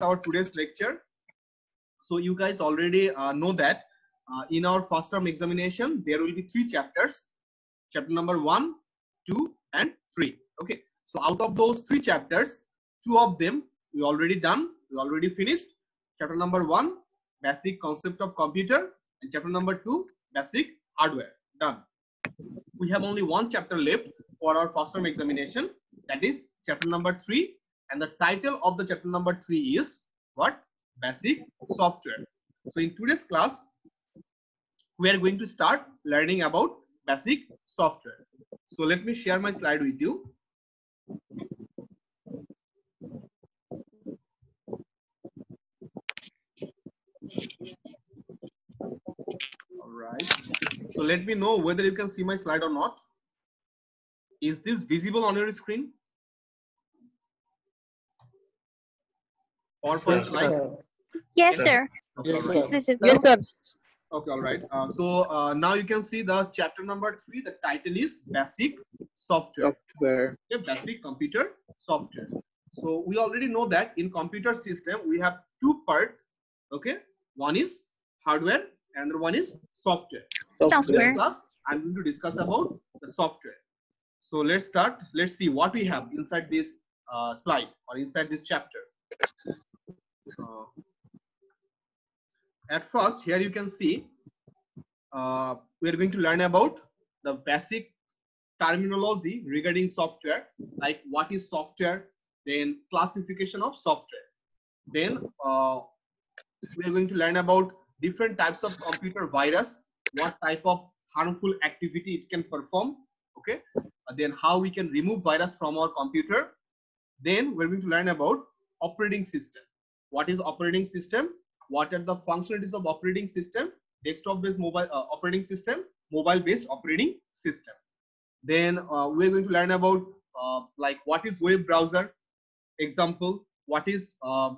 our today's lecture. So you guys already uh, know that uh, in our first term examination, there will be three chapters, chapter number one, two, and three. Okay. So out of those three chapters, two of them we already done, we already finished. Chapter number one, basic concept of computer, and chapter number two, basic hardware. Done. We have only one chapter left for our first term examination. That is chapter number three, and the title of the chapter number three is what? Basic software. So in today's class, we are going to start learning about basic software. So let me share my slide with you. All right. So let me know whether you can see my slide or not. Is this visible on your screen? PowerPoint slide? Yes, Yes, sir. Okay, Yes, all right. It's. Yes, sir. Okay, all right. Uh, so uh, now you can see the chapter number three. The title is basic software. Software. Okay, basic computer software. So we already know that in computer system we have two part. Okay, one is hardware, and the one is software. Software. This class I'm going to discuss about the software. So let's start. Let's see what we have inside this uh, slide or inside this chapter. Uh, at first, here you can see uh, we are going to learn about the basic terminology regarding software, like what is software, then classification of software. Then uh, we are going to learn about different types of computer virus, what type of harmful activity it can perform, okay? Uh, then how we can remove virus from our computer. Then we're going to learn about operating system. What is operating system? What are the functionalities of operating system? Desktop-based mobile uh, operating system, mobile-based operating system. Then uh, we're going to learn about uh, like what is web browser, example, what is uh,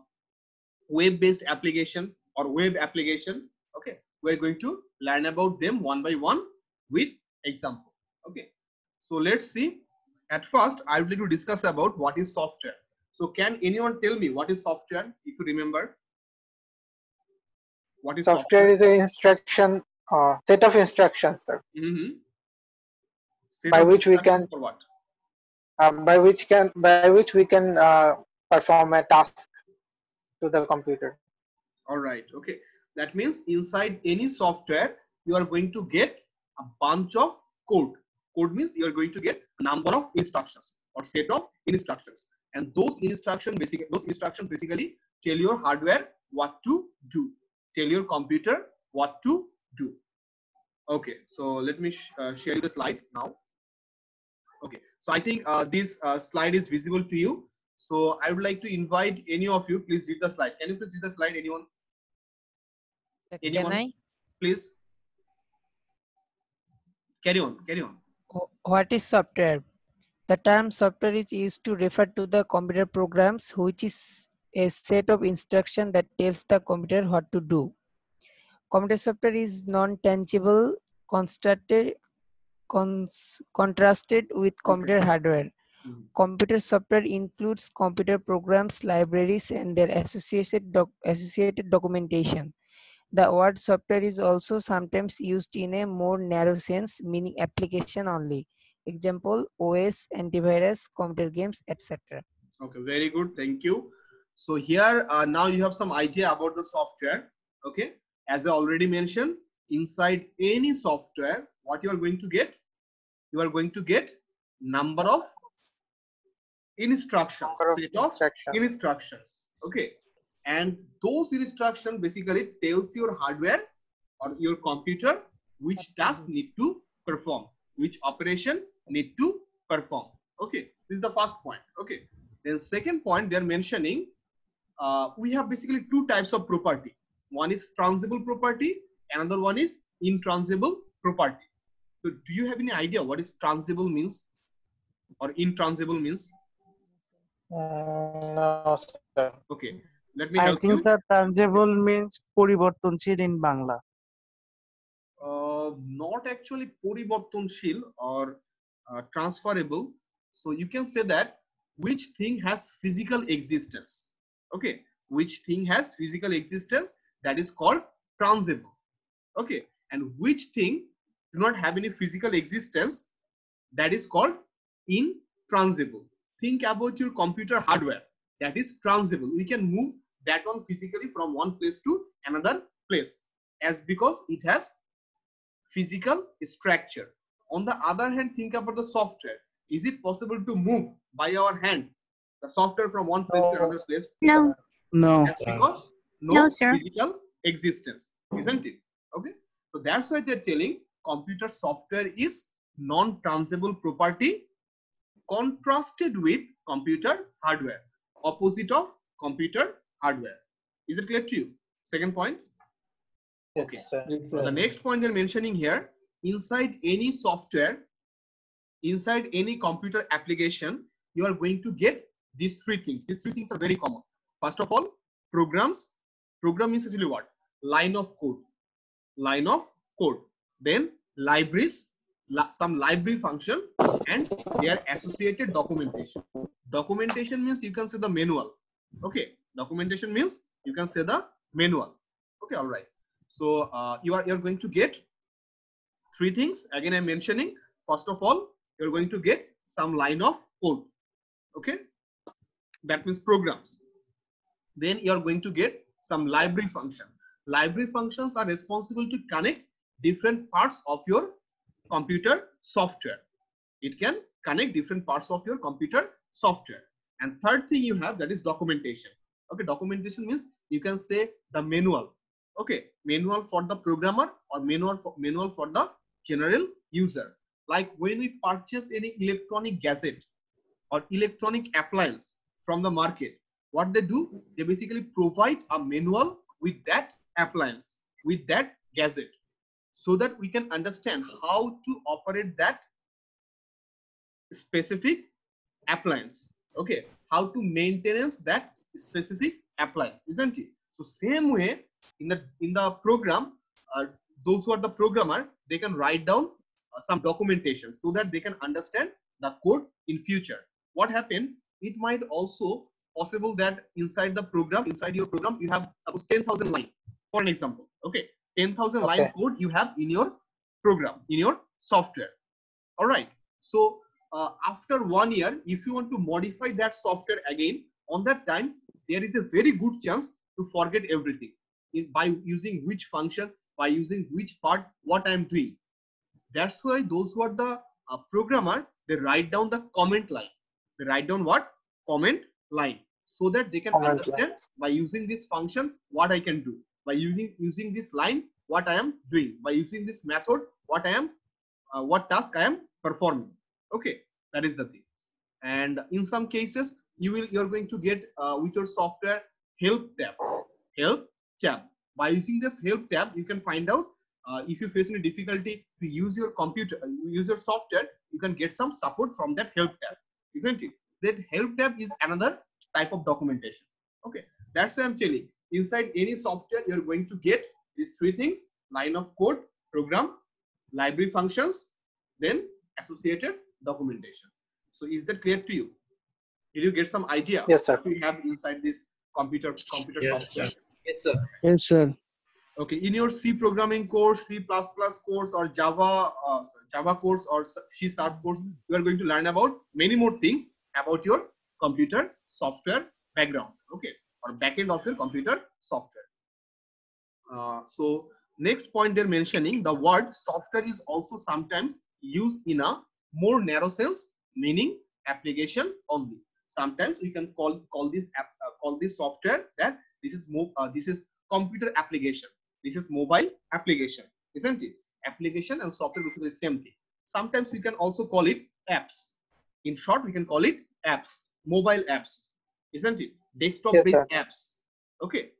web-based application or web application. Okay, we're going to learn about them one by one with example. Okay, so let's see. At first, I would like to discuss about what is software. So can anyone tell me what is software if you remember? What is Software software? is an instruction, uh, set of instructions, sir, Mhm. Set By which we can- For what? uh, by which can by which we can uh, perform a task to the computer. All right. Okay. That means inside any software, you are going to get a bunch of code. Code means you are going to get a number of instructions or set of instructions. And those instructions basically those instructions basically tell your hardware what to do. Tell your computer what to do. Okay. So let me sh uh, share the slide now. Okay. So I think uh, this uh, slide is visible to you. So I would like to invite any of you, please read the slide. Can you please read the slide? Anyone? Can Anyone? I? please carry on carry on What is software? The term software is used to refer to the computer programs, which is a set of instructions that tells the computer what to do. Computer software is non-tangible, constructed, cons- contrasted with computer hardware. Mhm. Computer software includes computer programs, libraries, and their associated doc- associated documentation. The word software is also sometimes used in a more narrow sense, meaning application only. Example, OS, antivirus, computer games, etc. okay very good. Thank you. So here uh, now you have some idea about the software okay? As i already mentioned inside any software what you are going to get? You are going to get number of instructions Number of set of instructions. instructions okay? And those instructions basically tells your hardware or your computer which task need to perform which operation need to perform okay this is the first point okay then second point they're mentioning uh, we have basically two types of property one is transable property another one is intransible property so do you have any idea what is transable means or intransible means Mm, no, sir. okay let me I help you think the tangible means পরিবর্তনশীল in Bangla. uh, not actually poribortonshil or uh, transferable. So you can say that which thing has physical existence. Okay, which thing has physical existence that is called transable okay and which thing do not have any physical existence that is called intransable think about your computer hardware that is transable we can move that one physically from one place to another place as because it has physical structure on the other hand think about the software. Is it possible to move by our hand the software from one place to another place? No, No. that's because no, No, sir. physical existence isn't it? Okay? So that's why they're telling computer software is non-transable property contrasted with computer hardware. Opposite of computer hardware. Is it clear to you? Second point? Yes, Okay. sir. so the next point they're mentioning here, inside any software, inside any computer application, you are going to get these three things. These three things are very common. First of all, programs. Program is actually what? Line of code. Line of code. Then libraries, li- some library function, and their associated documentation. Documentation means you can say the manual. Okay. Documentation means you can say the manual. Okay, all right. So uh, you are you're going to get three things. Again, I'm mentioning. First of all, you're going to get some line of code. Okay, that means programs. Then you're going to get some library function. Library functions are responsible to connect different parts of your computer software. It can connect different parts of your computer software. And third thing you have that is documentation. Okay, documentation means you can say the manual okay manual for the programmer or manual for manual for the general user. Like when we purchase any electronic gadget or electronic appliance from the market what they do they basically provide a manual with that appliance with that gadget so that we can understand how to operate that specific appliance. Okay how to maintenance that specific appliance isn't it? So same way in the in the program uh, those who are the programmer they can write down uh, some documentation so that they can understand the code in future. What happened? It might also possible that inside the program inside your program you have suppose 10000 line for an example okay? 10000 line code you have in your program in your software all right so uh, after one year if you want to modify that software again on that time there is a very good chance to forget everything in, by using which function by using which part what i am doing. That's why those who are the uh, programmer they write down the comment line. They write down what? Comment line. So that they can Comment understand by using this function what i can do. By using using this line what i am doing. By using this method what i am uh, what task i am performing. Okay that is the thing. And in some cases you will you're going to get uh, with your software help tab. Help tab by using this help tab you can find out uh, if you face any difficulty to use your computer use your software you can get some support from that help tab isn't it? That help tab is another type of documentation. Okay that's why i'm telling inside any software you're going to get these three things line of code program library functions then associated documentation. So is that clear to you? Did you get some idea Yes, sir. we have inside this computer computer Yes, software Yes, sir. Yes, sir. okay in your c programming course c++ plus course or java uh, java course or c sharp course you are going to learn about many more things about your computer software background okay or backend of your computer software uh, so next point they're mentioning the word software is also sometimes used in a more narrow sense meaning application only sometimes we can call call this app uh, call this software that this is mo- uh, this is computer application. This is mobile application isn't it? Application and software basically the same thing. Sometimes we can also call it apps. In short we can call it apps mobile apps isn't it? Desktop-based sir. apps. Okay.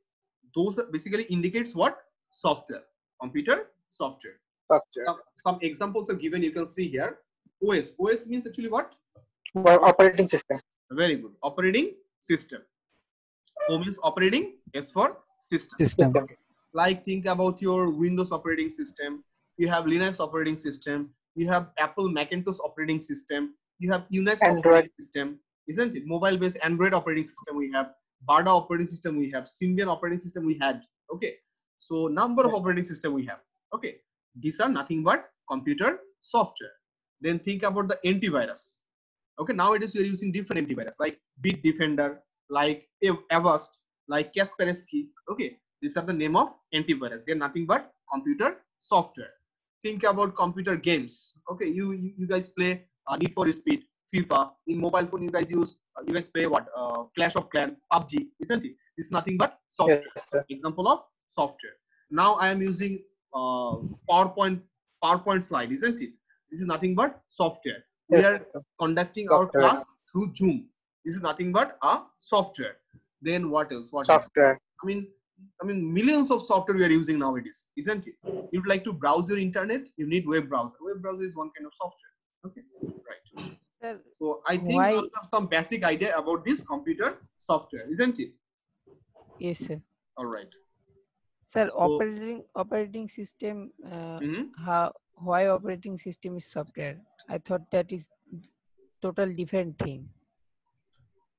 Those basically indicates what? Software. Computer software. Software. some, some examples are given you can see here. Os os means actually what? Well, operating system. very good. Operating system o means operating s for system System. like think about your windows operating system you have linux operating system you have apple macintosh operating system you have unix Android. operating system isn't it mobile based android operating system we have Bada operating system we have, Symbian operating system we had. Okay. So number of operating system we have. Okay. These are nothing but computer software. Then think about the antivirus. Okay. Nowadays we are using different antivirus like Bitdefender, like Av- Avast, like Kaspersky. Okay. These are the name of antivirus. They are nothing but computer software. Think about computer games. Okay. You you, you guys play uh, Need for Speed, FIFA. In mobile phone, you guys use uh, you guys play what uh, Clash of Clan, PUBG, isn't it? It's nothing but software. Yes. Example of software. Now I am using uh, PowerPoint PowerPoint slide, isn't it? This is nothing but software. We are conducting our class through Zoom. This is nothing but a software. Then what else? What else? software. I mean, I mean, millions of software we are using nowadays, isn't it? If you like to browse your internet, you need web browser. Web browser is one kind of software. Okay, right. Sir, So I think Why- you have some basic idea about this computer software, isn't it? yes, sir. All right. Sir, So- operating operating system. Uh, Mhm. how why operating system is software? I thought that is total different thing.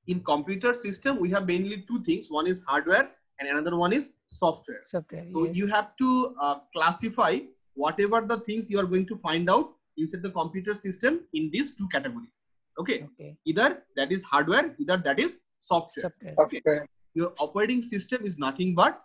In computer system, we have mainly two things. One is hardware, and another one is software. Software. So yes. you have to uh, classify whatever the things you are going to find out inside the computer system in these two categories. Okay, okay. either that is hardware, either that is software. Software. Okay. Software. Your operating system is nothing but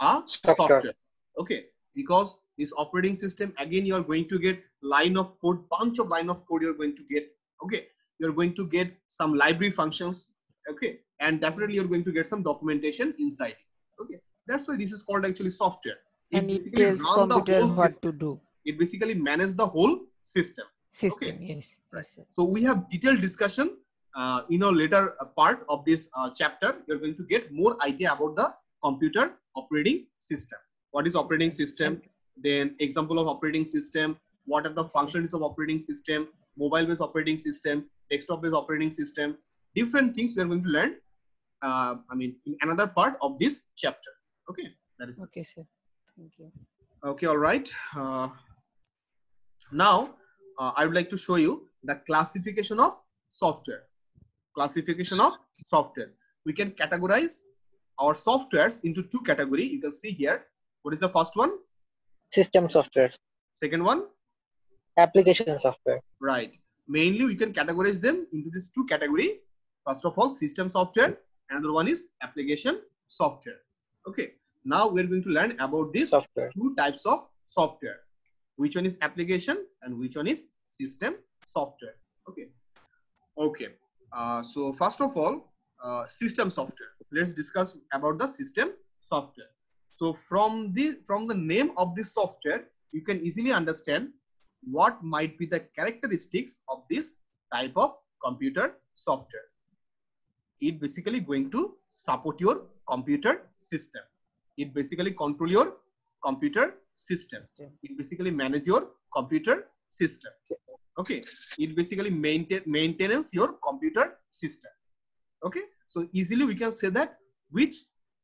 a Software. software. Okay, because this operating system again you are going to get line of code, bunch of line of code you are going to get. Okay, you're going to get some library functions. Okay, and definitely you're going to get some documentation inside it. Okay, that's why this is called actually software. And it tells the computer whole what system. to do. It basically manages the whole system. System. Yes. Right. Yes. So we have detailed discussion uh, in a later part of this uh, chapter. You're going to get more idea about the computer operating system. What is operating system? Then example of operating system. What are the functions of operating system? Mobile-based operating system, desktop-based operating system. Different things we are going to learn. Uh, I mean, in another part of this chapter. Okay, that is Okay, sir. Thank you. Okay, all right. Uh, now, uh, I would like to show you the classification of software. Classification of software. We can categorize our softwares into two category. You can see here. What is the first one? System software. Second one? Application software. Right. Mainly, we can categorize them into these two category. First of all, system software. Another one is application software. Okay. Now we're going to learn about this Software. two types of software which one is application and which one is system software okay okay uh, so first of all uh, system software let's discuss about the system software so from the from the name of this software you can easily understand what might be the characteristics of this type of computer software? It basically going to support your computer system. It basically control your computer system. It basically manage your computer system. Okay? It basically maintain maintenance your computer system. Okay? So easily we can say that which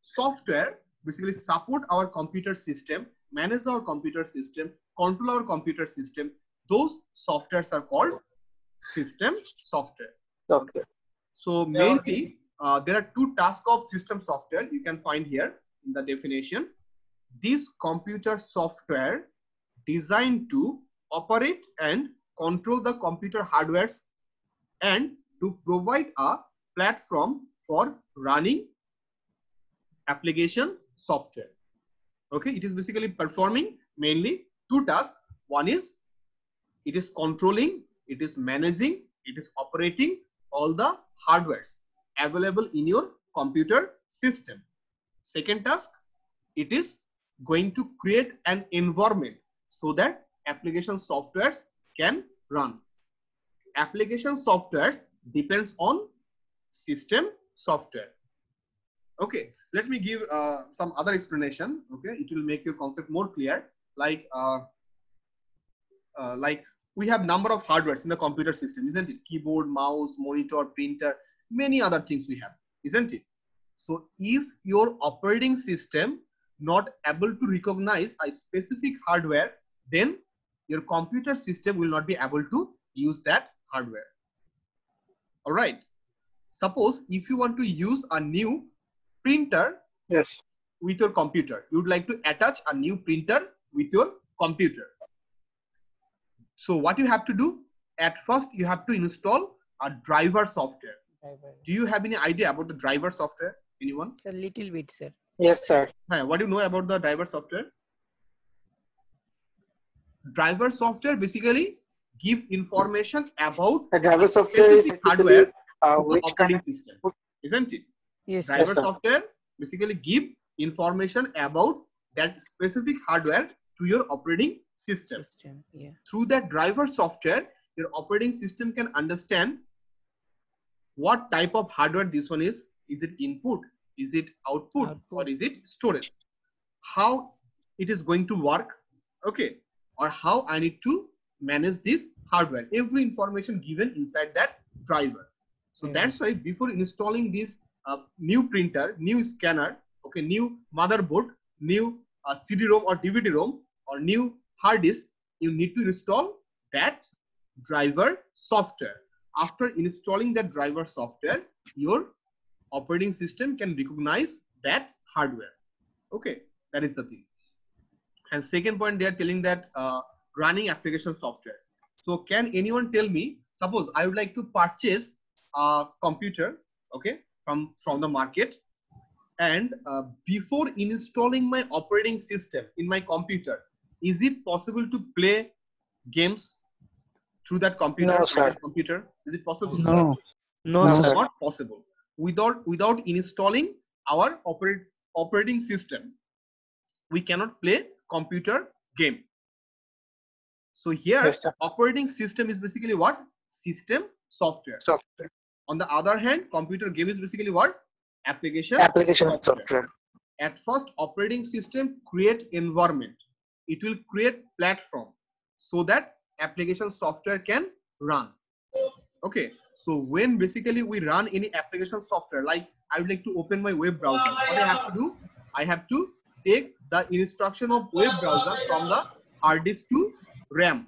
software basically support our computer system manage our computer system control our computer system those softwares are called system software Software. so mainly, uh, there are two tasks of system software you can find here in the definition. This computer software designed to operate and control the computer hardwares and to provide a platform for running application software. Okay, it is basically performing mainly two tasks. One is it is controlling, it is managing, it is operating all the hardwares available in your computer system. Second task, it is going to create an environment so that application softwares can run. Application softwares depends on system software. Okay, let me give uh, some other explanation. Okay, it will make your concept more clear. Like, uh, uh, like we have number of hardwares in the computer system, isn't it? Keyboard, mouse, monitor, printer, many other things we have, isn't it? So if your operating system not able to recognize a specific hardware, then your computer system will not be able to use that hardware. All right. suppose if you want to use a new printer Yes. with your computer, you would like to attach a new printer with your computer. So what you have to do? At first, you have to install a driver software. Do you have any idea about the driver software? Anyone? It's a little bit, sir. Yes, sir. Hi, what do you know about the driver software? Driver software basically give information about The driver software is specific hardware basically, uh, the which operating can system, isn't it? Yes, sir. Driver sir. software basically give information about that specific hardware to your operating system. System, Yeah. Through that driver software, your operating system can understand what type of hardware this one is. Is it input? Is it output? Or is it storage? How it is going to work? Okay. Or how I need to manage this hardware. Every information given inside that driver. So Yeah. that's why before installing this uh, new printer, new scanner, okay, new motherboard, new uh, CD-ROM or DVD-ROM or new hard disk, you need to install that driver software. After installing that driver software, your operating system can recognize that hardware. Okay, that is the thing. And second point, they are telling that uh, running application software. So can anyone tell me, suppose I would like to purchase a computer, okay, from, from the market and uh, before installing my operating system in my computer, is it possible to play games through that computer? No, sir. Computer? Is it possible? No. No, No, It's sir. sir. not possible without without installing our operate, operating system. We cannot play computer game. So here, Yes, operating system is basically what system software. software On the other hand, computer game is basically what application application software. software. at first operating system create environment it will create platform so that application software can run. Okay so when basically we run any application software like i would like to open my web browser. What i have to do i have to take the instruction of web browser from the hard disk to ram.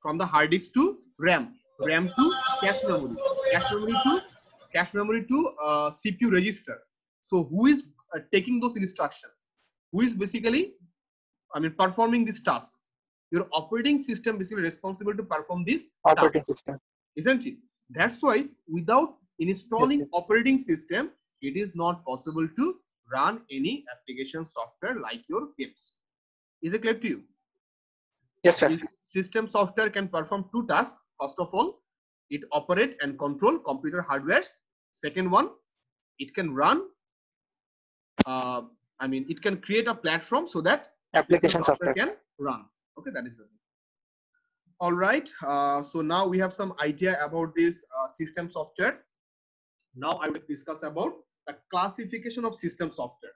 From the hard disk to ram. Ram to cache memory. Cache memory to cache memory to uh, cpu register. So who is uh, taking those instructions who is basically i mean performing this task your operating system basically responsible to perform this Operating system. isn't it that's why without installing yes. operating system it is not possible to run any application software like your games is it clear to you Yes, sir. This system software can perform two tasks. First of all, it operate and control computer hardwares. Second one, it can run. Uh, I mean, it can create a platform so that Application software. can run. Okay, that is the thing. All right. Uh, so now we have some idea about this uh, system software. Now I will discuss about the classification of system software.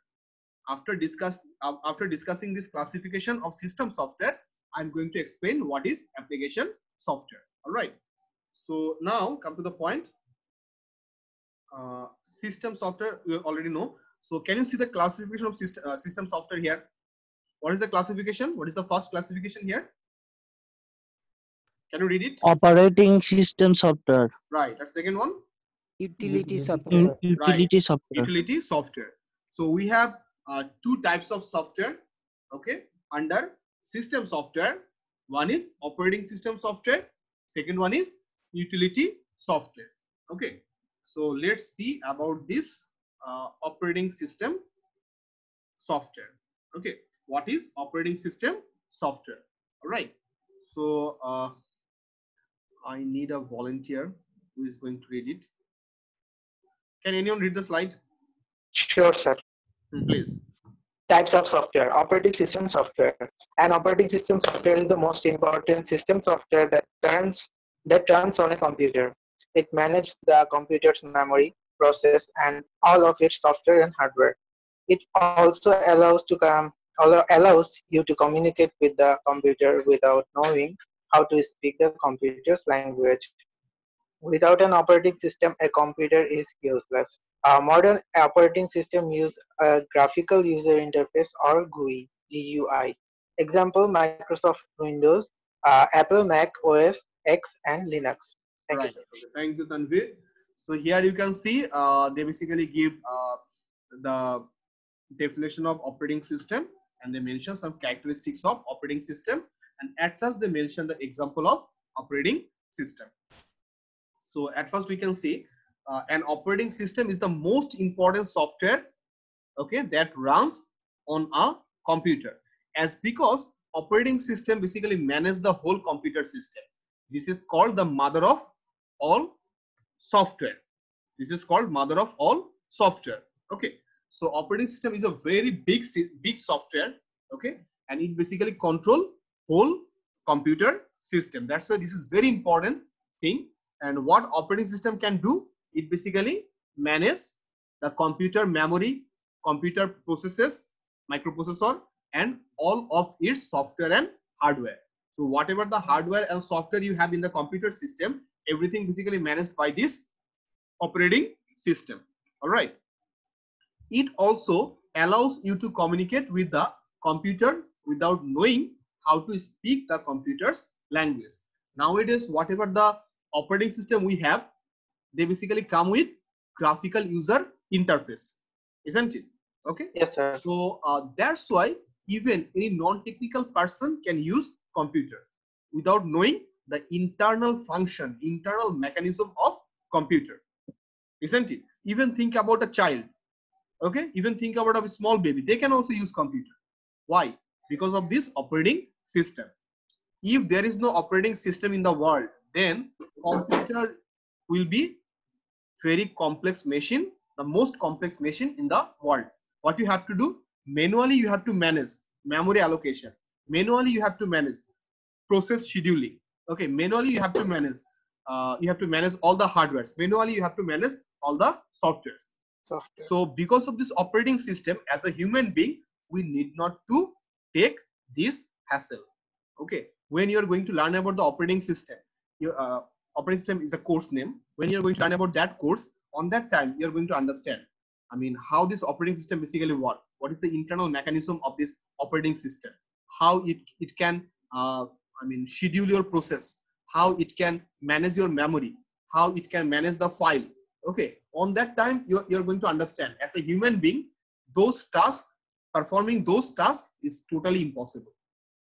After discuss uh, after discussing this classification of system software, I'm going to explain what is application software. All right. So now come to the point. Uh, system software you already know. So can you see the classification of system, uh, system software here? What is the classification? What is the first classification here? Can you read it? Operating system software. Right. That's the second one. Utility U- software. Utility software. Utility software. So we have uh, two types of software. Okay. Under system software, one is operating system software. Second one is utility software. Okay. So let's see about this uh, operating system software. Okay. What is operating system software? All right. So uh, I need a volunteer who is going to read it. Can anyone read the slide? Sure, sir. Hmm, Please. Types of software. Operating system software. An operating system software is the most important system software that turns that runs on a computer. It manages the computer's memory, process, and all of its software and hardware. It also allows to come allows you to communicate with the computer without knowing how to speak the computer's language. Without an operating system, a computer is useless. A modern operating system uses a graphical user interface or GUI. GUI. Example: Microsoft Windows, uh, Apple Mac OS X, and Linux. Thank right. you. Thank you, Tanvir. So here you can see uh, they basically give uh, the definition of operating system and they mention some characteristics of operating system and at last they mention the example of operating system. So at first we can see uh, an operating system is the most important software okay that runs on a computer. As because operating system basically manage the whole computer system. This is called the mother of all software. This is called mother of all software okay so operating system is a very big big software okay? And it basically control whole computer system. That's why this is very important thing. And what operating system can do? It basically manage the computer memory computer processes microprocessor and all of its software and hardware. So whatever the hardware and software you have in the computer system everything basically managed by this operating system. All right it also allows you to communicate with the computer without knowing how to speak the computer's language. Nowadays whatever the operating system we have they basically come with graphical user interface isn't it? Okay? Yes, sir. so uh, that's why even any non-technical person can use computer without knowing the internal function internal mechanism of computer isn't it? Even think about a child okay? Even think about a small baby. They can also use computer. Why? Because of this operating system. If there is no operating system in the world then computer will be very complex machine the most complex machine in the world. What you have to do? Manually you have to manage memory allocation. Manually you have to manage process scheduling. Okay? Manually you have to manage uh, you have to manage all the hardwares. Manually you have to manage all the softwares Software. so because of this operating system as a human being we need not to take this hassle. Okay when you are going to learn about the operating system your uh, operating system is a course name. When you're going to learn about that course on that time you're going to understand i mean how this operating system basically work. What is the internal mechanism of this operating system? How it it can uh, i mean schedule your process? How it can manage your memory? How it can manage the file okay on that time you're, you're going to understand as a human being those tasks performing those tasks is totally impossible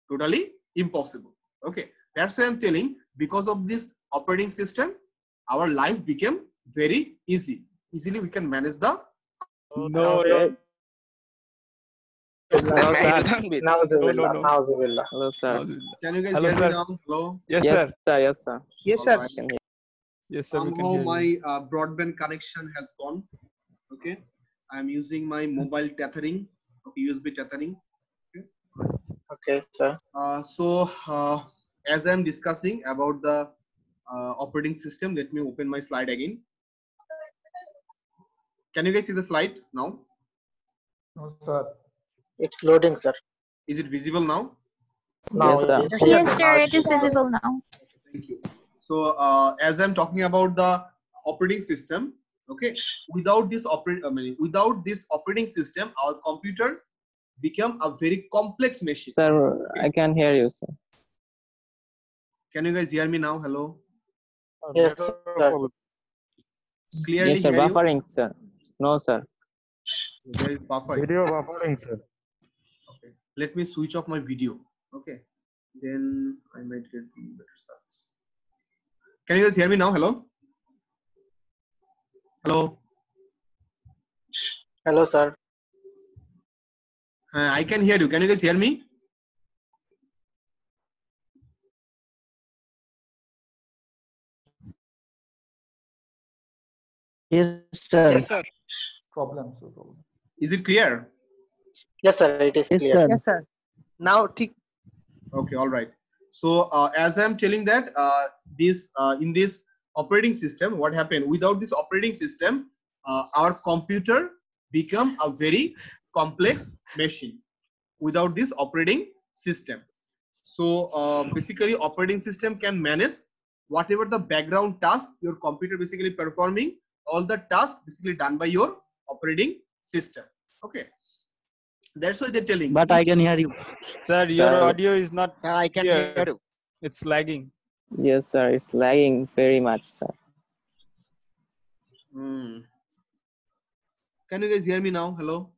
totally impossible okay that's why i'm telling because of this operating system our life became very easy easily we can manage the No, Okay. no. Hello, sir. No, no, no. nauzubillah. Hello, sir. can you guys Hello, hear sir. me now hello Yes, yes, sir. sir. Yes, sir. Yes, sir. right. Can. Yes, sir. Somehow my uh, broadband connection has gone okay i'm using my mobile tethering usb tethering Okay, sir. uh, so uh, as i'm discussing about the uh, operating system let me open my slide again can you guys see the slide now No, sir. It's loading, sir. is it visible now No, Yes, sir. Yes, sir, it is visible now. Thank you. So uh, as I'm talking about the operating system, okay, without this operate, I mean, without this operating system, our computer become a very complex machine. Sir, I can hear you, sir. Can you guys hear me now? Hello, Yes, sir. clearly Yes, sir. hear you? Buffering, sir. No, sir. There is buffer. Video buffering, sir. Okay. Let me switch off my video. Okay, then I might get better service. Can you guys hear me now? Hello. Hello. Hello, sir. Uh, I can hear you. Can you guys hear me? Yes, sir. Yes, sir. problem so problem Is it clear? Yes, sir. It is Yes, clear. sir. Yes, sir. Now, ঠিক Okay, all right. So uh, as I'm telling that uh, this uh, in this operating system, what happened without this operating system, uh, our computer become a very complex machine without this operating system. So uh, basically, operating system can manage whatever the background task your computer basically performing. All the tasks basically done by your operating system. Okay, that's why they're telling. but I can hear you. Sir, your Sir. audio is not. Yeah, I can Clear. hear you. It's lagging. Yes, sir. It's lagging very much, sir. Hmm. Can you guys hear me now? Hello?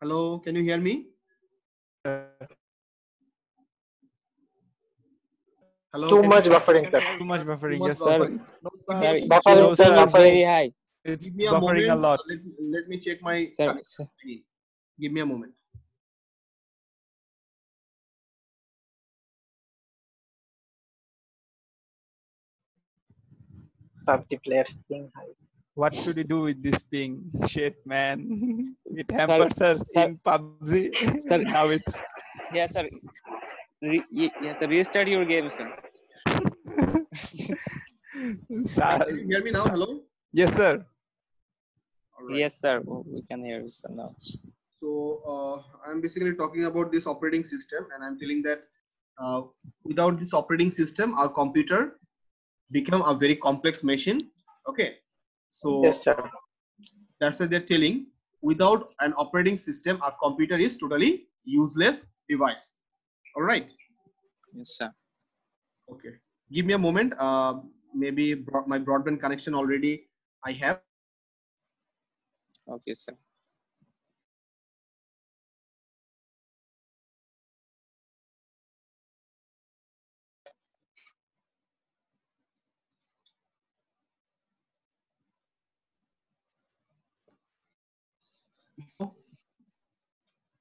Hello, can you hear me? Hello. Too can much buffering, sir. Too much buffering. Too much Yes, sir. buffering? No, sir. Very- Buffering, No, sir, sir. Buffering. very high. It's Give me a buffering moment. a lot. Let, let me check my Sir, sir. Give me a moment. PUBG players being high. What should we do with this ping? Shit, man. It hampers us sir. in PUBG. Sir. now it's yeah, sir. Re- ye- yes, sir. Restart your game, sir. Sa- Can you hear me now? Hello? yes, sir. All right. Yes, sir. Oh, We can hear you, sir, now. So uh, I'm basically talking about this operating system, and I'm telling that uh, without this operating system, our computer become a very complex machine. Okay, so Yes, sir. that's what they're telling without an operating system, a computer is totally useless device. All right. Yes, sir. Okay. Give me a moment. Uh, maybe broad, my broadband connection already I have. Okay, sir.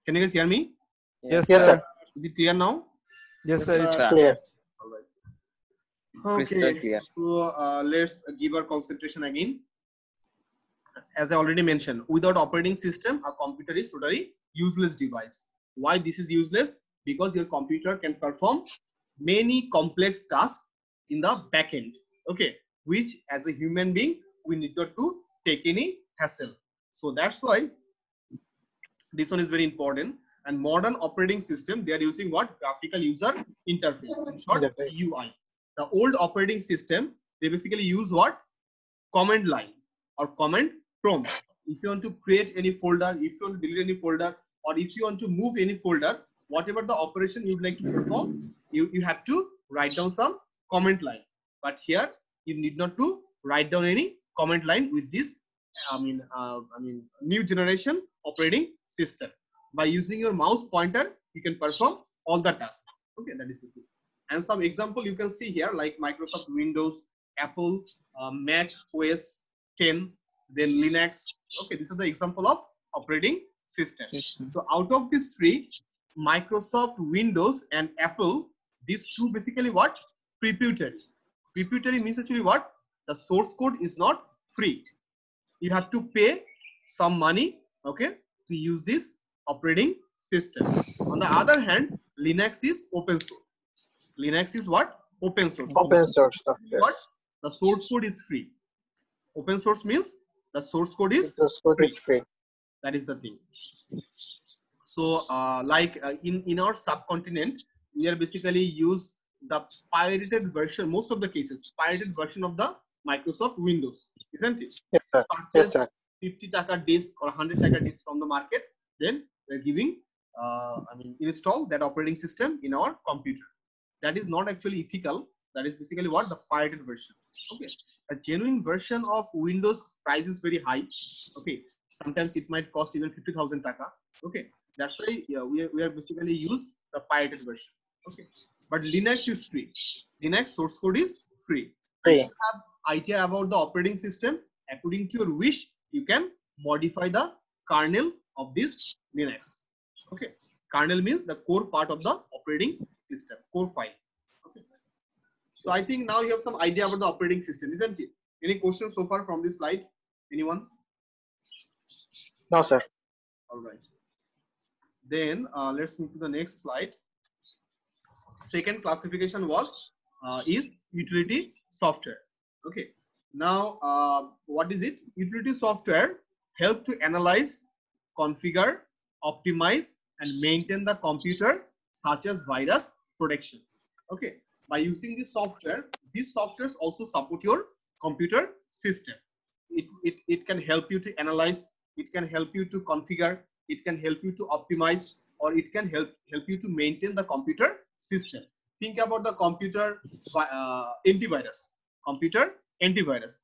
Can you guys hear me? Yes, Yes, sir. Is it clear now? Yes, sir. It's- sir. Clear. All right. Crystal Okay. clear. So uh, let's give our concentration again. As I already mentioned, without operating system, a computer is totally useless device. Why this is useless? Because your computer can perform many complex tasks in the back end. Okay, which as a human being we need not to take any hassle. So that's why this one is very important. And modern operating system they are using what? Graphical user interface, in short. GUI the old operating system they basically use what? Command line or command prompt. If you want to create any folder if you want to delete any folder or if you want to move any folder whatever the operation you'd like to perform you, you have to write down some comment line. But here you need not to write down any comment line with this i mean uh, i mean new generation operating system. By using your mouse pointer you can perform all the tasks okay that is thing. And some example you can see here like microsoft windows apple uh, mac os 10 then linux. Okay these are the example of operating system. So out of these three microsoft windows and apple these two basically what? Proprietary proprietary means actually what? The source code is not free. You have to pay some money okay to use this operating system. On the other hand linux is open source. Linux is what? Open source. Open source software. what? The source code is free. Open source means the source code is Source code is free. that is the thing. So uh, like uh, in in our subcontinent we are basically use the pirated version most of the cases pirated version of the microsoft windows isn't it? Yes, sir. Yes, sir. 50 taka disk or 100 taka disk from the market then we're giving uh, i mean install that operating system in our computer. That is not actually ethical. That is basically what the pirated version. Okay. A genuine version of windows price is very high. Okay. Sometimes it might cost even 50000 taka. Okay. That's why yeah, we, are, we are basically use the pirated version. Okay. But linux is free. Linux source code is free. Free. If you have idea about the operating system according to your wish you can modify the kernel of this linux. Okay. Kernel means the core part of the operating system core file. Okay. So i think now you have some idea about the operating system isn't it? Any questions so far from this slide? Anyone? No, sir. all right. Then uh, let's move to the next slide. Second classification was uh, is utility software. Okay now uh, what is it? Utility software help to analyze configure optimize and maintain the computer such as virus protection. Okay by using this software these softwares also support your computer system. It, it, it can help you to analyze it can help you to configure it can help you to optimize or it can help help you to maintain the computer system. Think about the computer uh, antivirus. Computer antivirus.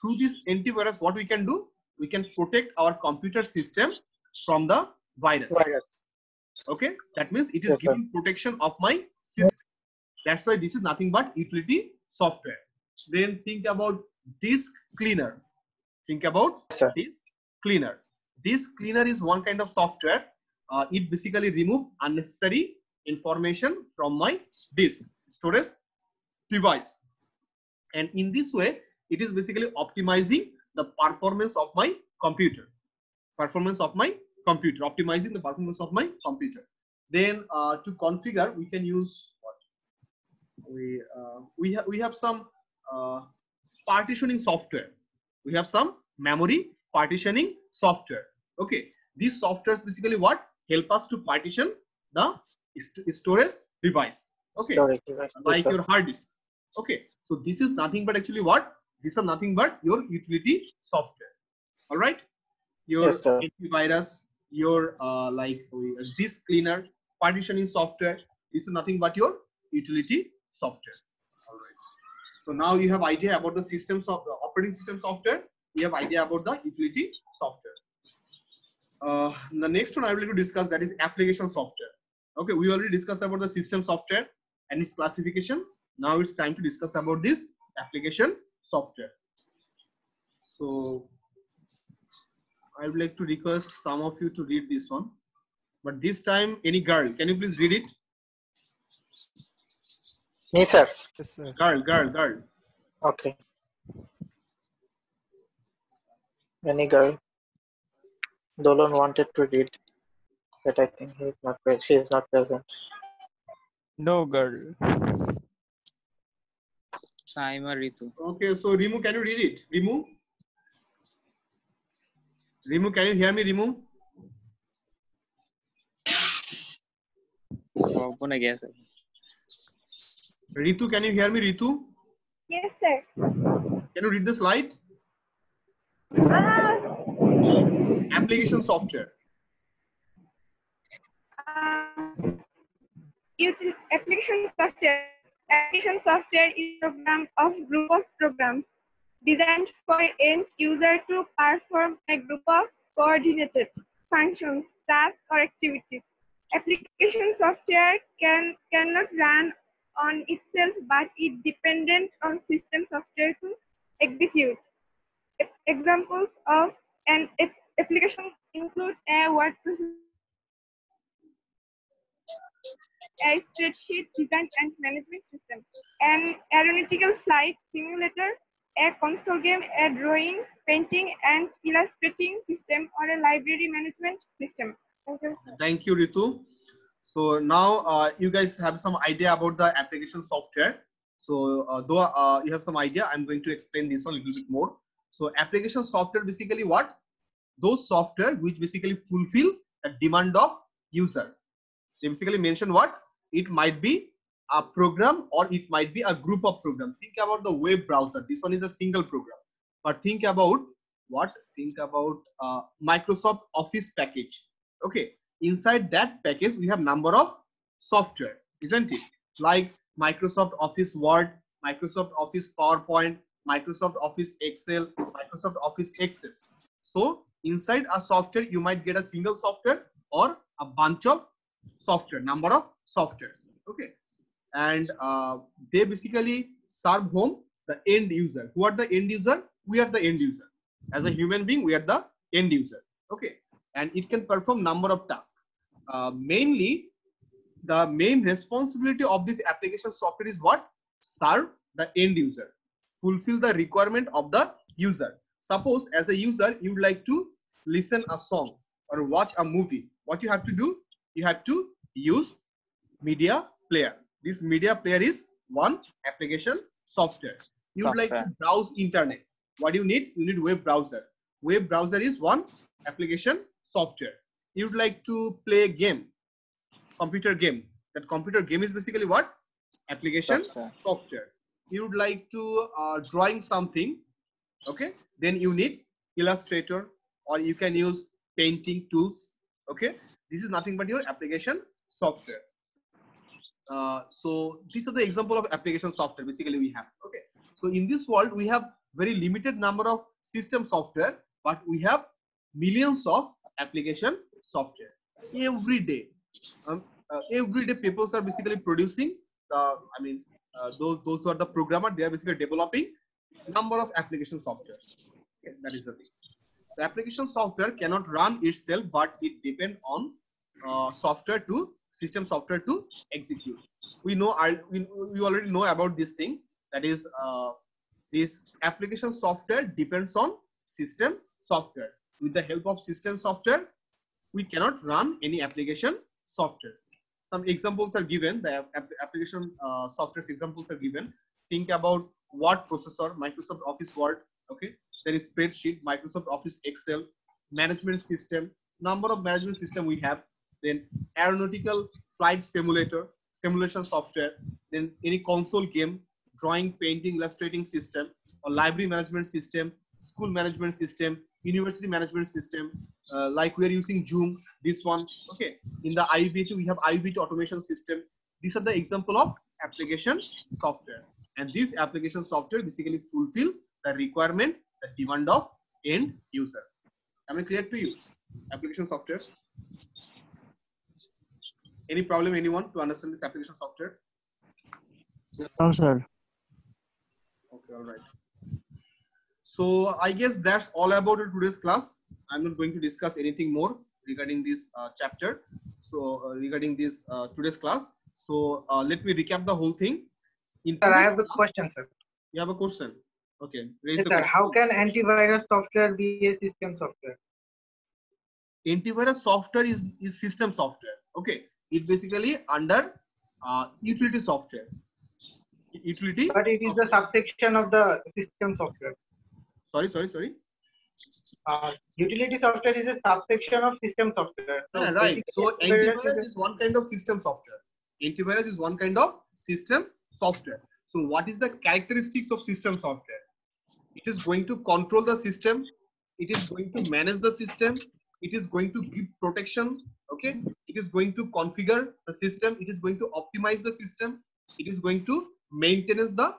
Through this antivirus, what we can do? We can protect our computer system from the virus. Virus. Okay, that means it is Yes, sir. giving protection of my system. That's why this is nothing but utility software. Then think about disk cleaner. Think about Yes, disk cleaner. Disk cleaner is one kind of software. Uh, it basically remove unnecessary information from my disk storage device. And in this way, it is basically optimizing the performance of my computer. Performance of my computer, optimizing the performance of my computer. Then uh, to configure, we can use what? We uh, we have we have some uh, partitioning software. We have some memory partitioning software. Okay, these softwares basically what help us to partition the st- storage device. Okay, Storage device. Like your hard disk. Okay, so this is nothing but actually what? These are nothing but your utility software. All right, your Yes, antivirus, your uh, like uh, disk cleaner, partitioning software. This is nothing but your utility software. All right. So now you have idea about the systems of the operating system software. You have idea about the utility software. Uh, the next one I would like to discuss that is application software. Okay, we already discussed about the system software and its classification. Now it's time to discuss about this application software. So I would like to request some of you to read this one. But this time, any girl, can you please read it? Me, sir. Yes, sir. Girl, girl, girl. Okay. Any girl. Dolon wanted to read, but I think he's not present. She is not present. No girl. Saima Ritu. Okay, so Rimu, can you read it? Rimu? Rimu, can you hear me, Rimu? Oh, Open, I guess. Ritu, can you hear me, Ritu? Yes, sir. Can you read the slide? Uh, Application software. Uh, application software. Application software is a program of group of programs designed for end user to perform a group of coordinated functions, tasks, or activities. Application software can cannot run on itself, but it dependent on system software to execute. Examples of an ap- application include a word processor, a spreadsheet design and management system, an aeronautical flight simulator, a console game, a drawing, painting, and illustrating system, or a library management system. Thank you, sir. Thank you, Ritu. So now uh, you guys have some idea about the application software. So uh, though uh, you have some idea, I'm going to explain this one a little bit more. So application software basically what? Those software which basically fulfill the demand of user. They basically mention what? It might be a program or it might be a group of programs. Think about the web browser. This one is a single program. But think about what? Think about uh, Microsoft Office package. Okay, inside that package we have number of software isn't it like microsoft office word microsoft office powerpoint microsoft office excel microsoft office access so inside a software you might get a single software or a bunch of software number of softwares okay and uh, they basically serve home the end user who are the end user we are the end user as a human being we are the end user okay and it can perform number of tasks. Uh, mainly, the main responsibility of this application software is what? Serve the end user, fulfill the requirement of the user. Suppose as a user, you would like to listen a song or watch a movie. What you have to do? You have to use media player. This media player is one application software. You would like to browse internet. What do you need? You need web browser. Web browser is one application software. You would like to play a game, computer game. That computer game is basically what? Application Software. software. You would like to uh, drawing something, okay? Then you need Illustrator or you can use painting tools, okay? This is nothing but your application software. Uh, so these are the example of application software basically we have, okay? So in this world we have very limited number of system software, but we have millions of application software every day. Um, uh, every day, people are basically producing. Uh, I mean, uh, those those who are the programmer, they are basically developing number of application software. Okay, that is the thing. The application software cannot run itself, but it depend on uh, software to system software to execute. We know we, we already know about this thing. That is, uh, this application software depends on system software. With the help of system software, we cannot run any application software. Some examples are given. The application uh, software examples are given. Think about word processor, Microsoft Office Word. Okay, there is spreadsheet, Microsoft Office Excel, management system. Number of management system we have. Then aeronautical flight simulator, simulation software. Then any console game, drawing, painting, illustrating system, or library management system, school management system, university management system. Uh, like we are using Zoom, this one. Okay, in the IBT we have IBT automation system. These are the example of application software, and this application software basically fulfill the requirement, the demand of end user. Am I clear to you? Application software. Any problem, anyone, to understand this application software? No, sir. Okay, all right. So I guess that's all about today's class. I'm not going to discuss anything more regarding this uh, chapter. So uh, regarding this uh, today's class. So uh, let me recap the whole thing. In Sir, I today's have a question, sir. You have a question. Okay. Raise Yes, the sir. question. How can antivirus software be a system software? antivirus software is, is system software. Okay. It basically under uh, utility software. Utility. But it is the subsection of the system software. Sorry, sorry, sorry. Uh, utility software is a subsection of system software. So Yeah, right. So antivirus is one kind of system software. Antivirus is one kind of system software. So what is the characteristics of system software? It is going to control the system. It is going to manage the system. It is going to give protection. Okay. It is going to configure the system. It is going to optimize the system. It is going to maintain the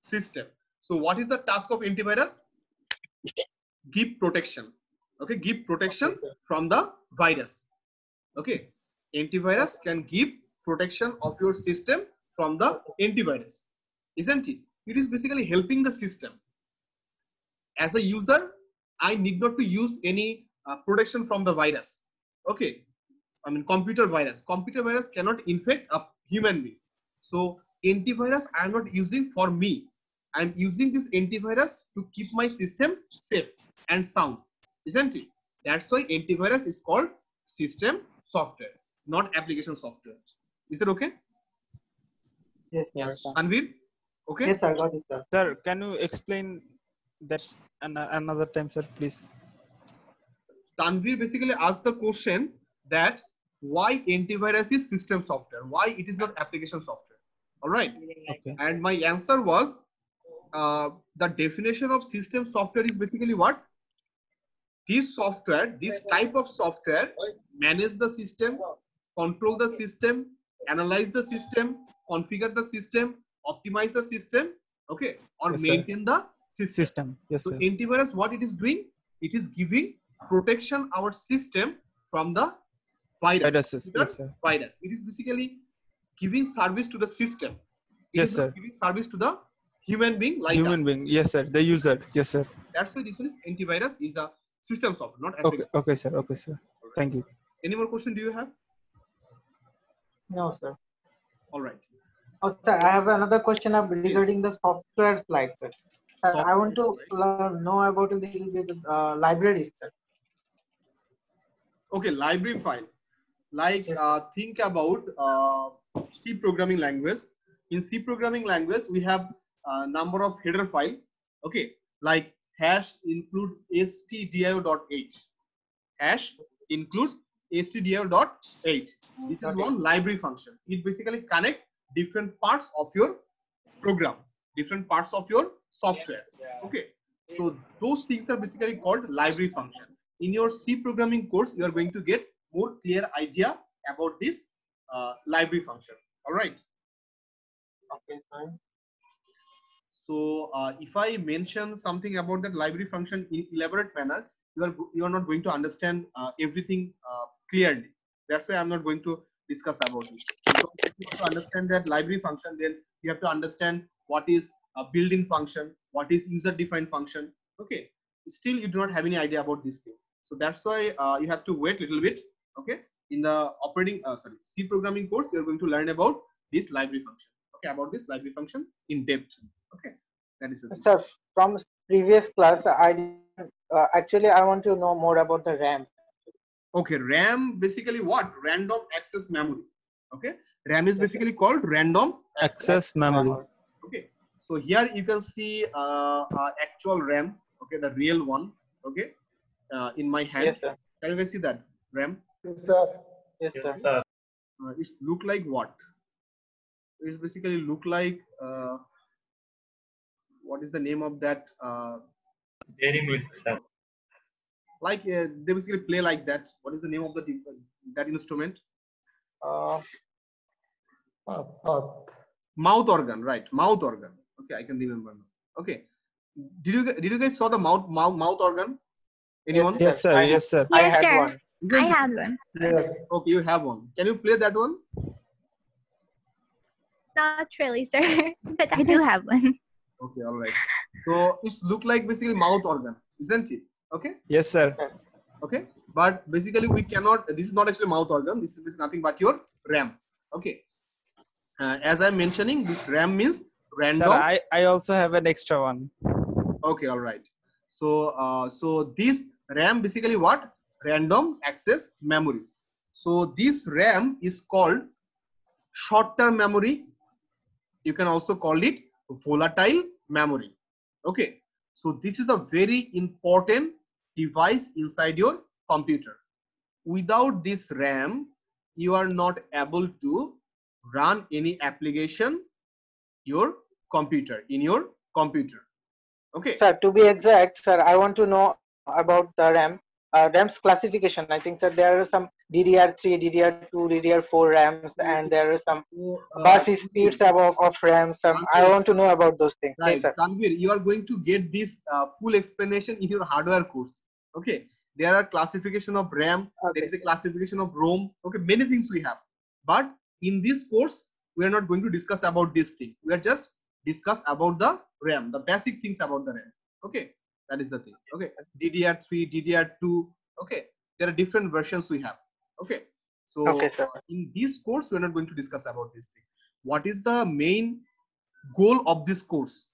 system. So what is the task of antivirus? Give protection. Okay. Give protection from the virus. Okay. Antivirus can give protection of your system from the antivirus. Isn't it? It is basically helping the system. As a user, I need not to use any uh, protection from the virus. Okay. I mean, computer virus. Computer virus cannot infect a human being. So, antivirus I am not using for me. I am using this antivirus to keep my system safe and sound. Isn't it? That's why antivirus is called system software, not application software. Is that okay? Yes, Yes. sir. Anvir? Okay? Yes, sir. Got it, sir. Sir, can you explain that an- another time, sir, please? Tanvir basically asked the question that why antivirus is system software, why it is not application software. All right. Okay. And my answer was uh, the definition of system software is basically what? This software, this type of software, manage the system, control the system, analyze the system, configure the system, optimize the system, okay, or Yes, sir. maintain the system. System. Yes, So sir. antivirus, what it is doing? It is giving protection our system from the virus. Viruses. The Yes, sir. virus. It is basically giving service to the system. It Yes, is sir. Giving service to the human being like Human us. being. Yes, sir. The user. Yes, sir. That's why this one is antivirus is the system software, not Okay. application. Okay, sir. Okay, sir. Thank you. Any more question do you have? No, sir. All right. Oh, sir, I have another question of regarding the software slide, sir. Sir, I want to uh, know about a little bit uh, libraries, sir. Okay, library file. Like uh, think about uh, C programming language. In C programming language, we have a number of header file. Okay, like hash include stdio.h. Hash include stdio.h. This is one library function. It basically connect different parts of your program, different parts of your software. Okay, so those things are basically called library function in your C programming course, you are going to get more clear idea about this uh, library function. All right. Okay, sir. So uh, if I mention something about that library function in elaborate manner, you are you are not going to understand uh, everything uh, clearly. That's why I'm not going to discuss about it. Because if you want to understand that library function, then you have to understand what is a built-in function, what is user-defined function. Okay, still you do not have any idea about this thing. So that's why uh, you have to wait a little bit. Okay, in the operating uh, sorry C programming course, you are going to learn about this library function. Okay, about this library function in depth. Okay, that is the. Sir, from previous class, I uh, actually I want to know more about the RAM. Okay, RAM basically what? Random access memory. Okay, RAM is basically called random Access memory. Okay, so here you can see uh, uh, actual RAM. Okay, the real one. Okay, uh, in my hand. Yes, sir. Can you guys see that RAM? Yes, sir. Yes, sir. Uh, it's look like what? It's basically look like. Uh, what is the name of that? Uh, Dairy milk, sir. like uh, they basically play like that. What is the name of the de- that instrument? Uh, Path, path. mouth organ right mouth organ okay i can remember now okay did you did you guys saw the mouth mouth, mouth organ anyone Yes, sir. I- Yes, sir. I Yes, had sir. one. I have one. Yes. okay you have one. Can you play that one? Not really, sir, but I do have one. okay all right. So it's look like basically mouth organ isn't it? Okay? Yes, sir. okay? But basically we cannot this is not actually mouth organ. This is, this is nothing but your ram. Okay? Uh, as i'm mentioning this ram means Sir, random I, I also have an extra one. okay all right. So uh, so this ram basically what random access memory. So this ram is called short term memory. You can also call it volatile memory. Okay. So this is a very important device inside your computer. Without this ram you are not able to run any application your computer in your computer. Okay. Sir, to be exact, sir, I want to know about the RAM. Uh, RAM's classification. I think, that there are some DDR3, DDR2, DDR4 RAMs, and there are some uh, bus speeds above of RAM. Some I want to know about those things. Right, Yes, sir. Tanvir, you are going to get this uh, full explanation in your hardware course. Okay, there are classification of RAM, there Okay. is a classification of ROM. Okay, many things we have. But in this course, we are not going to discuss about this thing. We are just discuss about the RAM, the basic things about the RAM. Okay, that is the thing. Okay, DDR3, DDR2. Okay, there are different versions we have. Okay, so Okay, uh, in this course, we are not going to discuss about this thing. What is the main goal of this course?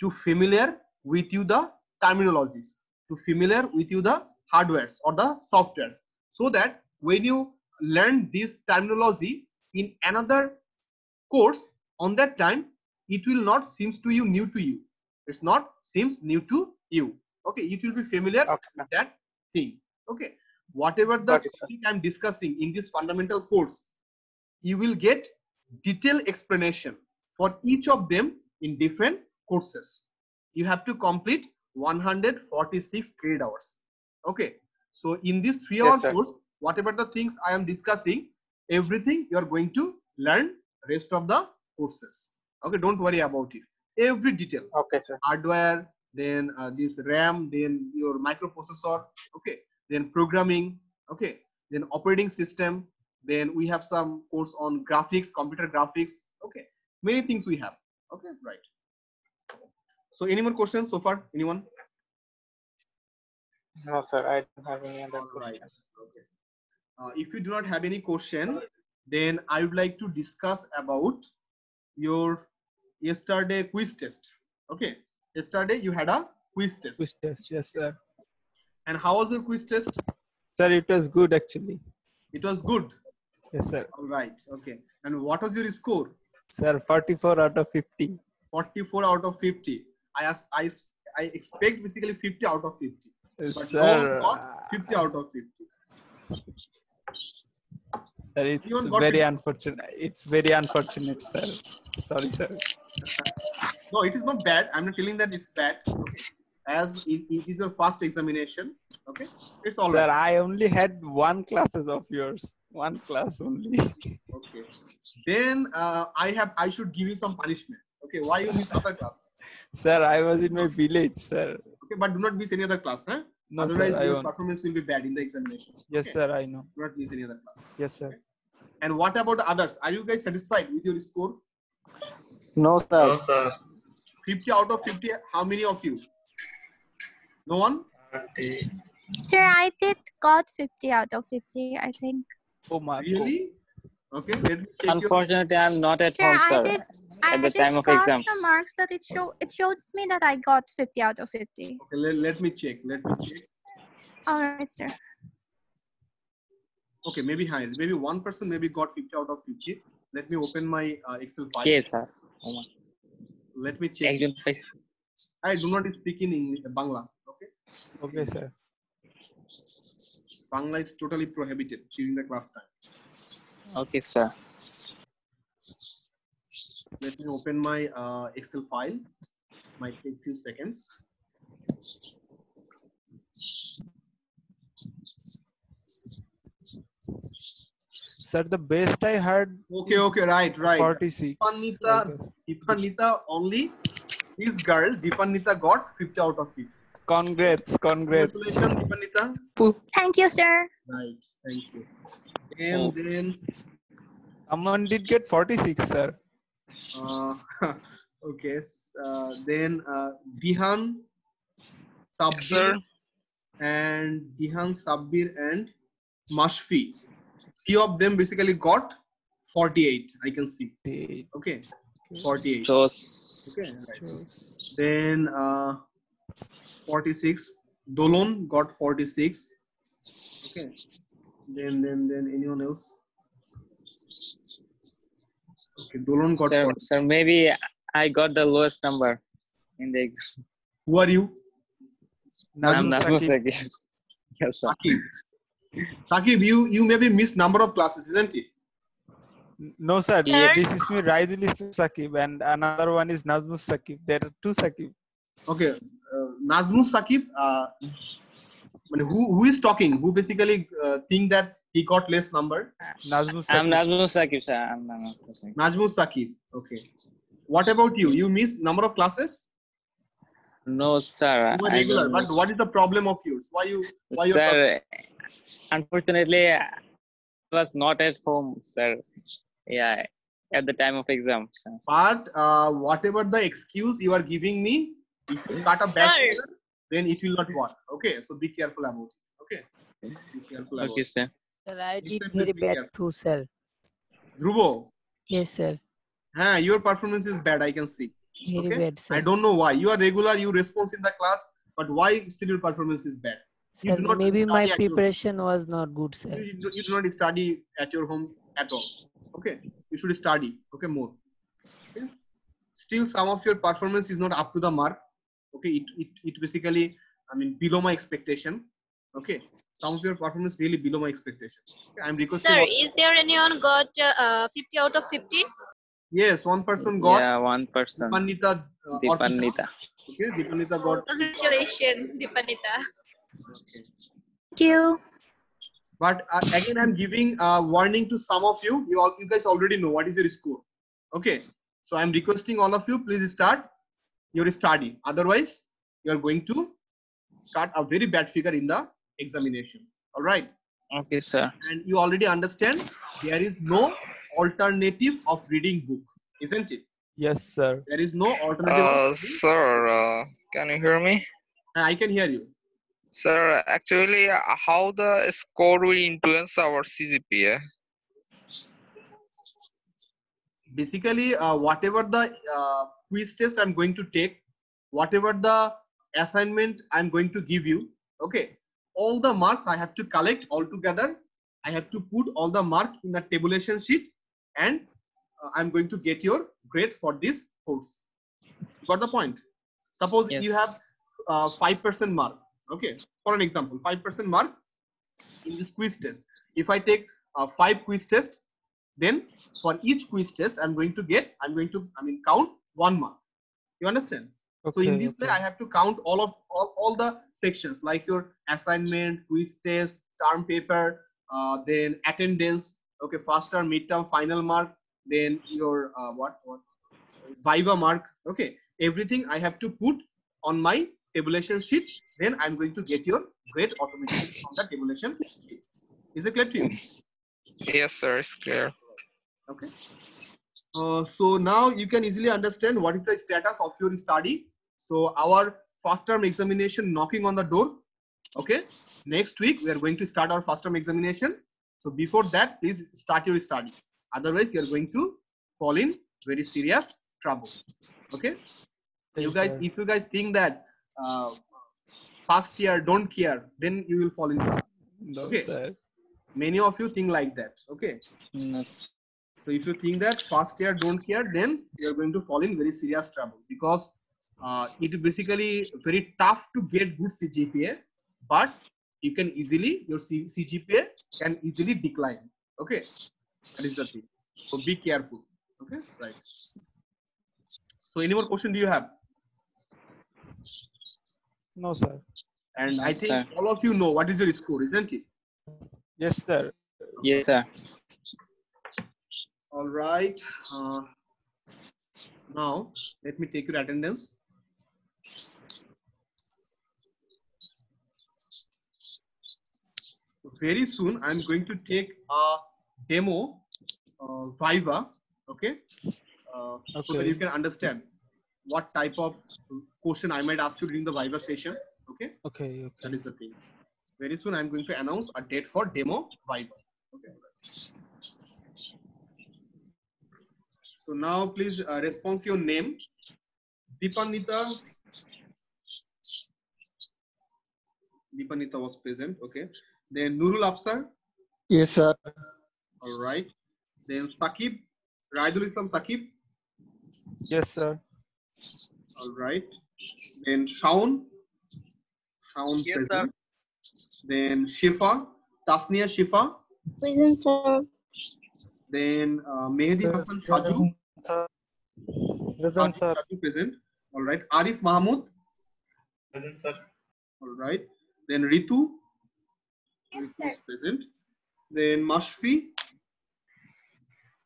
To familiar with you the terminologies, to familiar with you the hardwares or the softwares, so that when you learn this terminology in another course on that time it will not seems to you new to you it's not seems new to you. Okay it will be familiar Okay. with that thing. Okay whatever the topic i'm discussing in this fundamental course you will get detailed explanation for each of them in different courses. You have to complete 146 credit hours. Okay so in this three hour Yes, course whatever the things i am discussing everything you are going to learn rest of the courses. Okay don't worry about it. Every detail. Okay, sir. hardware then uh, this ram then your microprocessor okay then programming okay then operating system then we have some course on graphics computer graphics okay many things we have okay right so any more questions so far anyone No, sir. I don't have any other all right questions. okay uh, if you do not have any question then i would like to discuss about your yesterday quiz test okay yesterday you had a quiz test Quiz test. Yes, sir. and how was your quiz test Sir, it was good actually. it was good Yes, sir. all right okay and what was your score Sir, 44 out of 50. 44 out of 50 i asked i i expect basically 50 out of 50 Yes, but sir. no got 50 out of 50 Sir, it's very 50? unfortunate. It's very unfortunate, sir. Sorry, sir. No it is not bad i'm not telling that it's bad okay. as it, it is your first examination okay it's all Sir, right I only had one classes of yours. One class only. okay then uh, i have i should give you some punishment Okay, why you miss other classes? Sir, I was in my village, sir. Okay, but do not miss any other class, huh? No, Otherwise, sir, your performance will be bad in the examination. Yes, Okay? sir, I know. Do not miss any other class. Yes, sir. And what about the others? Are you guys satisfied with your score? No, sir. No, sir. 50 out of 50, how many of you? No one? 30. Sir, I did got 50 out of 50, I think. Oh my Really? Okay, let me check your Unfortunately, I'm not at Sure, home, I sir. did. I At the did time of got exam. the marks that it show. It showed me that I got 50 out of 50. Okay, let, let me check. Let me check. All right, sir. Okay, maybe higher. Maybe one person maybe got 50 out of 50. Let me open my uh, Excel file. Yes, sir Oh, Let me check. একজন পাইছে। I do not speak in English, Bangla. Okay. Okay, sir. Bangla is totally prohibited during the class time. Okay, sir. Let me open my uh, Excel file. Might take few seconds. Sir, the best I heard. Okay, okay, right, right. 46. Dipanita, Dipanita only. This girl, Dipanita got 50 out of 50. Congrats, congrats. Congratulations, Dipanita. Thank you, sir. Right, thank you. And Oh. then, Someone did get 46, sir. uh, okay, uh, then uh, Bihan, Sabbir, sir. and Bihan, Sabbir, and Mashfi. Three of them basically got 48. I can see. Okay, 48. Chose. Okay, right. Then uh, 46. Dolon got 46. Okay. Then then then anyone else? Okay, Dolon got Sir, 40. sir, maybe I got the lowest number in the exam. Who are you? I'm Nazmul Nazmul Sakib. Sakib. Yes, sir. Sakib. Sakib, you you maybe missed number of classes, isn't it? No, sir. Sir? This is me, Raidul Islam Sakib, and another one is Nazmus Sakib. There are two Sakib. Okay, uh, Nazmul Sakib. Uh, I mean, who who is talking? Who basically uh, think that he got less number? Nazmus I'm Sakib. Nazmul Sakib, sir. I'm. Najmul Sakib. Okay. What about you? You missed number of classes? No, sir. You were regular, but what is the problem of yours? Why you why you Sir, unfortunately, I was not at home, sir. Yeah, at the time of exam. Sir. But uh, whatever the excuse you are giving me, if you cut a bad Sir. figure, then it will not work. Okay, so be careful about it. Okay, be careful about Okay, it. sir. Sir, I This did very bad careful. too, sir. Dhruvo, Yes, sir. huh, your performance is bad. I can see. Very Okay, bad, sir. I don't know why. You are regular. You response in the class, but why still your performance is bad? You Sir, do not maybe my study at your- preparation was not good, sir. you, you, you do not study at your home at all okay you should study okay more okay? still some of your performance is not up to the mark okay it, it, it basically i mean below my expectation okay some of your performance really below my expectation okay, i'm requesting Sir, is there anyone got uh, 50 out of 50? Yes one person got Yeah, one person. Dipanita, uh, Dipanita. okay Dipanita got congratulations, Dipanita. Thank you. But uh, again, I'm giving a warning to some of you. You all, you guys already know what is your score. Okay. So I'm requesting all of you, please start your study. Otherwise, you are going to start a very bad figure in the examination. All right. Okay, sir. And you already understand there is no alternative of reading book, isn't it? Yes, sir. There is no alternative. Uh, sir, uh, can you hear me? I can hear you. Sir, actually, uh, how the score will influence our CGPA? basically uh, whatever the uh, quiz test i'm going to take whatever the assignment i'm going to give you okay all the marks i have to collect all together i have to put all the mark in the tabulation sheet and uh, i'm going to get your grade for this course. Got the point? Suppose you have uh, 5% mark. Okay for an example 5% mark in this quiz test. If i take uh, five quiz test then for each quiz test i'm going to get i'm going to i mean count one mark. You understand? So in Okay, this way i have to count all of all, all the sections like your assignment quiz test term paper uh, then attendance okay first term midterm final mark then your uh, what what Viva mark. Okay, everything I have to put on my tabulation sheet. Then I'm going to get your grade automatically from the tabulation sheet. Is it clear to you? Yes, sir. It's clear. Okay. Uh, so now you can easily understand what is the status of your study. So our first term examination knocking on the door. Okay. Next week we are going to start our first term examination. So before that, please start your study. Otherwise, you are going to fall in very serious trouble. Okay. you guys, if you guys think that uh, first year don't care, then you will fall in trouble. No, Okay. sir. Many of you think like that. Okay. So if you think that first year don't care, then you're going to fall in very serious trouble because uh, it is basically very tough to get good CGPA, but you can easily your C- CGPA can easily decline. Okay, that is the thing. So be careful. Okay, right. So any more question do you have? No, sir. And No, I think sir. all of you know what is your score, isn't it? Yes, sir. Yes, sir. All right. Uh, now let me take your attendance. Very soon, I'm going to take a demo uh, Viva. Okay. Uh, So that you can understand what type of question I might ask you during the Viva session. Okay. Okay, That okay. is the thing. Very soon, I'm going to announce a date for demo Viva. Okay. So now, please uh, respond your name. Dipanita. Dipanita was present. Okay. Then Nurul Afsar. Yes, sir. All right. Then Sakib. Raidul Islam Sakib. Yes, sir. All right. Then Shaun. Shaun Yes, present. Then Shifa. Tasnia Shifa. Present, sir. Then uh, Mehdi Hassan Saju. Sir. Present, sir. Saju present. All right. Arif Mahmood. Present, sir. All right. Then Ritu. Ritu is present. Then Mashfi.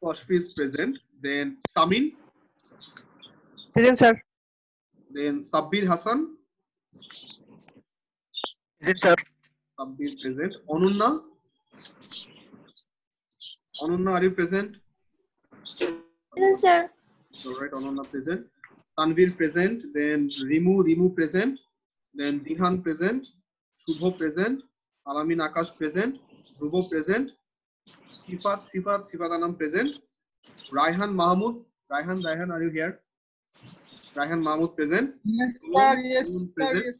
Mashfi is present. Then Samin. Present, sir. Then Sabbir Hassan. Present, sir. Sabbir present. Onunna. Onunna, are you present? Present, sir. All right, Onunna present. Tanvir present. Then Rimu, Rimu present. Then Dihan present. Shubho present. Alamin Akash present. Dhruvo present. Sifat, Sifat, Sifat Anam present. Raihan Mahmud. Raihan, Raihan, are you here? Raihan Mahmud present. Yes, sir. Yes, present.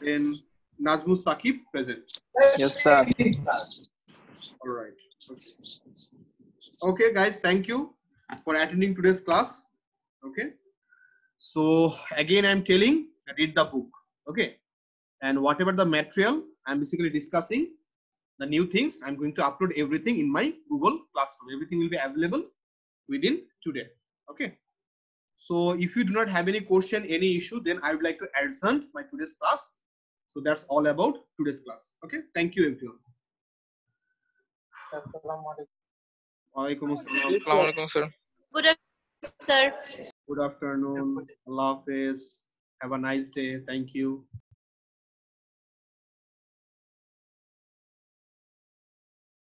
Then Najmul Sakib present. Yes, sir. All right. Okay. Okay, guys. Thank you for attending today's class. Okay. So again, I'm telling read the book. Okay. And whatever the material I'm basically discussing, the new things I'm going to upload everything in my Google Classroom. Everything will be available within today. Okay. So if you do not have any question, any issue, then I would like to adjourn my today's class. So that's all about today's class. Okay. Thank you, everyone. Walaikum assalam. Assalamu alaikum, sir. Good afternoon, sir. Good afternoon. Allah Hafiz. Have a nice day. Thank you.